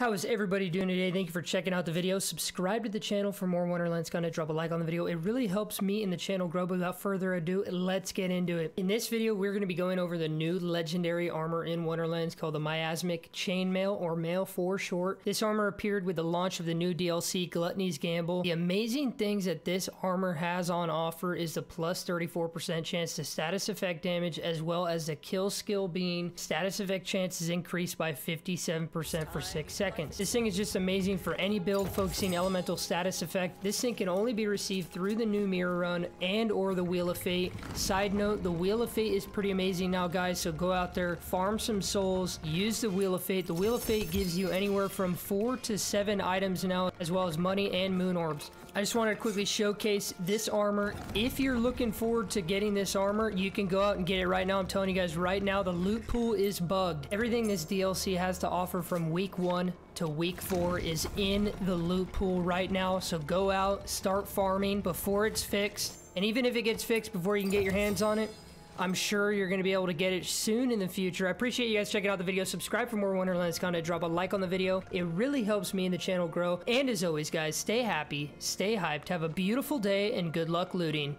How is everybody doing today? Thank you for checking out the video. Subscribe to the channel for more Wonderlands content. Drop a like on the video. It really helps me and the channel grow. But without further ado, let's get into it. In this video, we're going to be going over the new legendary armor in Wonderlands called the Miasmic Chainmail, or Mail for short. This armor appeared with the launch of the new DLC, Gluttony's Gamble. The amazing things that this armor has on offer is the plus 34% chance to status effect damage, as well as the kill skill being status effect chances increased by 57% for 6 seconds seconds. This thing is just amazing for any build focusing elemental status effect. This thing can only be received through the new mirror run and or the Wheel of Fate. Side note, the Wheel of Fate is pretty amazing now, guys, so go out there, farm some souls, use the Wheel of Fate. The Wheel of Fate gives you anywhere from four to seven items now, as well as money and moon orbs. I just wanted to quickly showcase this armor. If you're looking forward to getting this armor, you can go out and get it right now. I'm telling you guys right now, the loot pool is bugged. Everything this DLC has to offer from week one to week four is in the loot pool right now. So go out, start farming before it's fixed. And even if it gets fixed before you can get your hands on it, I'm sure you're going to be able to get it soon in the future. I appreciate you guys checking out the video. Subscribe for more Wonderlands content. Drop a like on the video. It really helps me and the channel grow. And as always, guys, stay happy, stay hyped, have a beautiful day, and good luck looting.